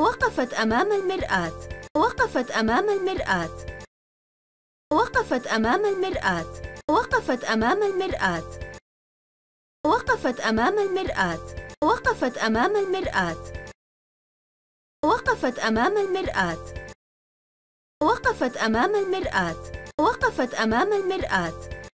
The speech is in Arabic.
وقفت أمام المرآة. وقفت أمام المرآة. وقفت أمام المرآة. وقفت أمام المرآة. وقفت أمام المرآة. وقفت أمام المرآة. وقفت أمام المرآة. وقفت أمام المرآة. وقفت أمام المرآة.